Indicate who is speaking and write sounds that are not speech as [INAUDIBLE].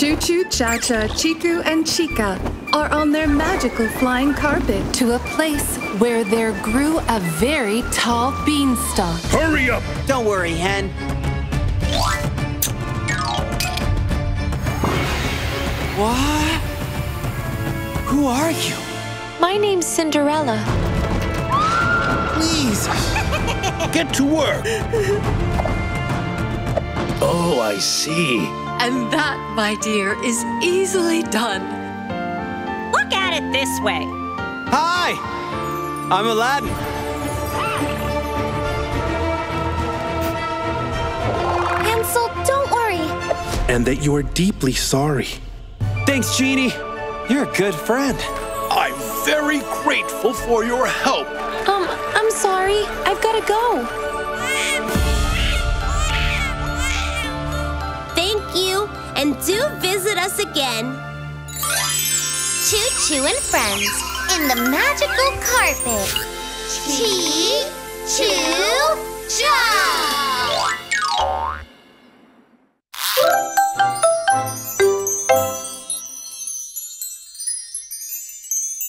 Speaker 1: ChuChu, Cha Cha, Chiku, and Chica are on their magical flying carpet to a place where there grew a very tall beanstalk.
Speaker 2: Hurry up!
Speaker 3: Don't worry, Hen. What? Who are you?
Speaker 4: My name's Cinderella.
Speaker 3: Please.
Speaker 2: Get to work! [LAUGHS] Oh, I see.
Speaker 5: And that, my dear, is easily done.
Speaker 6: Look at it this way.
Speaker 3: Hi! I'm Aladdin.
Speaker 4: Hansel, don't worry.
Speaker 2: And that you are deeply sorry.
Speaker 3: Thanks, Genie. You're a good friend.
Speaker 2: I'm very grateful for your help.
Speaker 4: Um, I'm sorry. I've gotta go.
Speaker 7: And do visit us again. Choo Choo and Friends in the magical carpet. Chee Choo